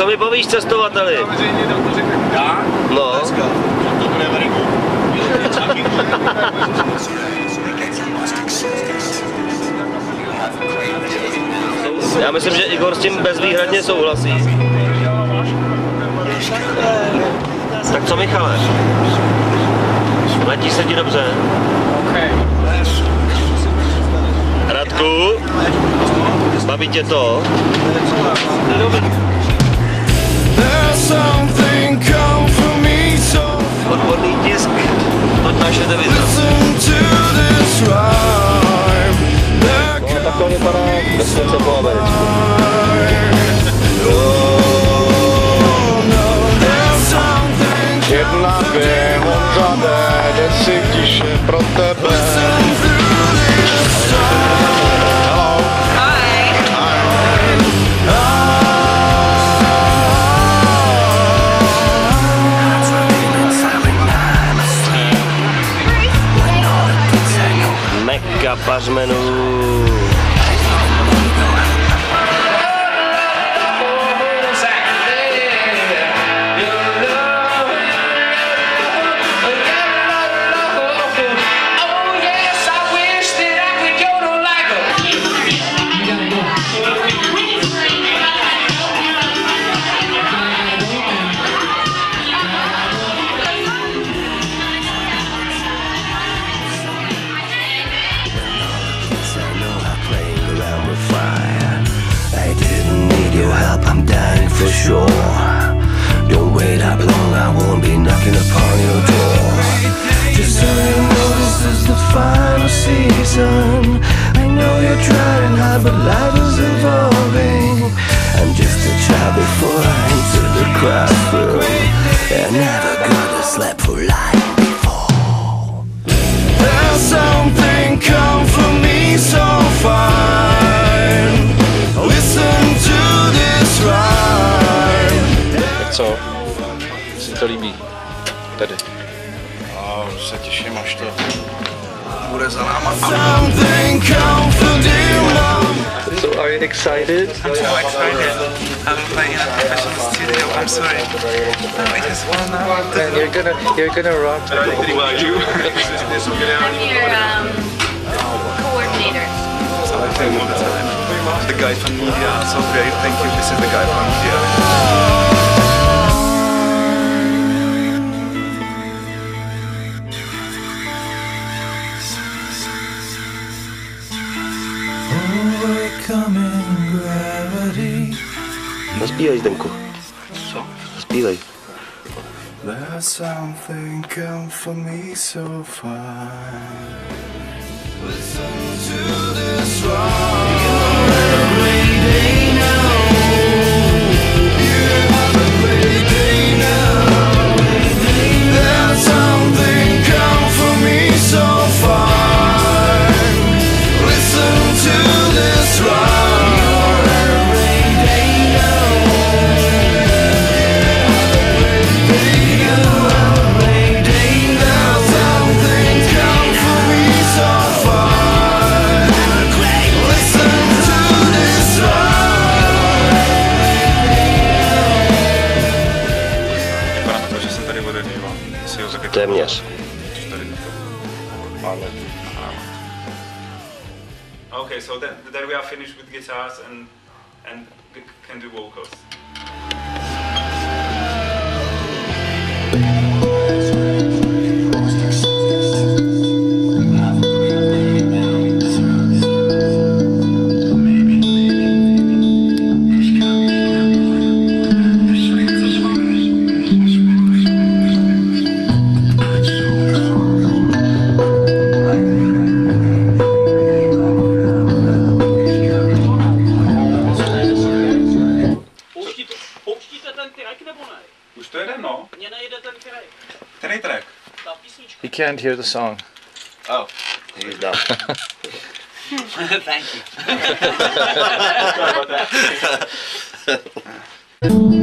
co mi povíš cestovateli? No, já myslím, že Igor s tím bezvýhradně souhlasí. Tak co Michale? Letí se ti dobře? Radku? Baví tě to? There's Odborný tisk od naše televize. No, tak to vypadá vesnice po Američku. Jedna, dvě, on si desítiše pro tebe. Capas Menú. Knocking upon your door. So know, this is the final season. I know you're trying hard, but life is evolving. I'm just a child before I enter the classroom. I never gonna slept for life before. There's something come for me so fine. Listen to this rhyme. Co? Si to líbí? Tedy. A už se těším, až to bude za náma. Something come for dear. So are you excited? I'm so excited. I'm playing in a professional studio. I'm sorry. No, it is fun now. And you're gonna you're gonna rock. I'm your um, coordinator. So I tell you all the time. The guy from media, so great. Thank you. This is the guy from media. Zaspívej, Zdenku. Co? Zaspívej. There's something come for me so fine. Okay, so then, then we are finished with guitars and and can do vocals. Can't hear the song. Oh. He's done. Thank you.